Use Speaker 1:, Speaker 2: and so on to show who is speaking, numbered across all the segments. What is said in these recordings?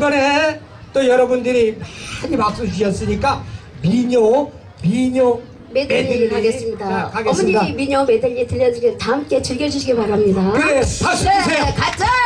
Speaker 1: 이번에 또 여러분들이 많이 박수 주셨으니까 미녀 미녀
Speaker 2: 메들리,
Speaker 1: 메들리
Speaker 2: 가겠습니다.
Speaker 1: 가겠습니다.
Speaker 2: 어머니 미녀 메들리 들려드릴 다 함께 즐겨주시기 바랍니다.
Speaker 1: 그래 박수
Speaker 2: 네,
Speaker 1: 주세요.
Speaker 2: 네, 가자.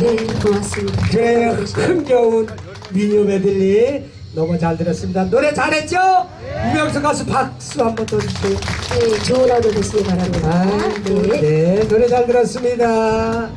Speaker 2: 네, 고맙습니다.
Speaker 1: 네, 제 흥겨운 민요 메들리 너무 잘 들었습니다. 노래 잘했죠? 네. 유명수 가수 박수 한번 더 주세요.
Speaker 2: 네, 좋은 하루 되시기 바랍니다.
Speaker 1: 아,
Speaker 2: 네.
Speaker 1: 네, 노래 잘 들었습니다.